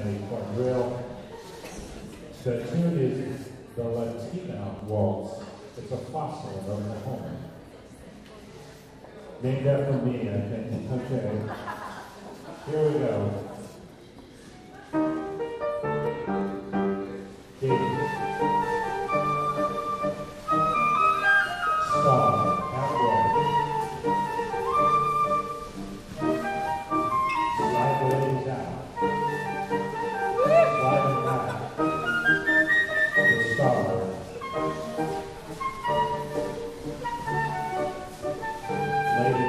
and a quadrille. The tune is the Leptaena Waltz. It's a fossil in Oklahoma. Named after me, I think. Okay. Here we go. Ladies,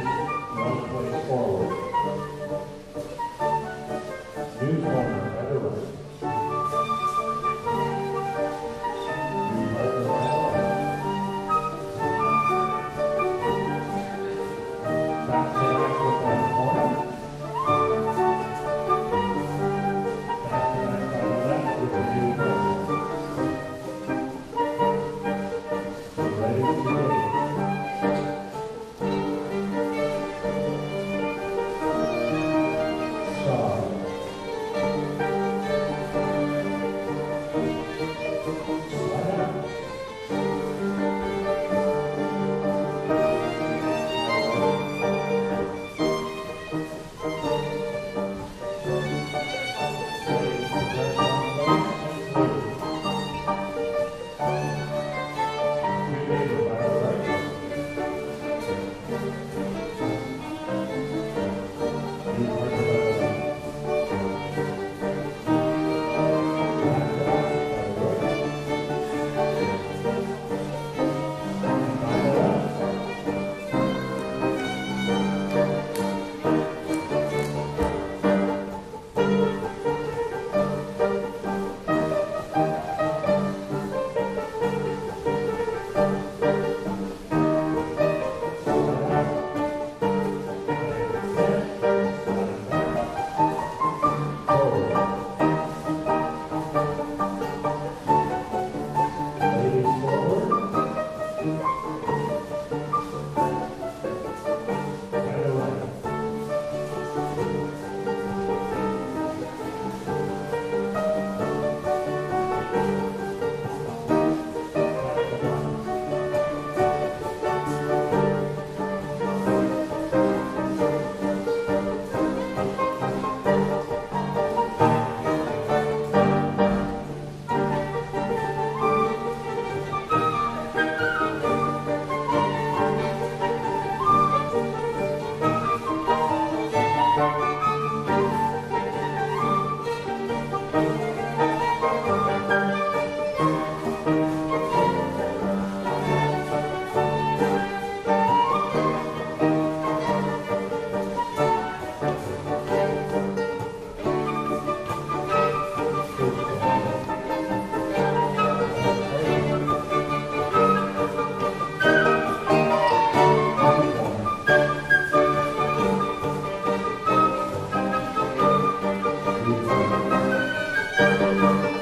Música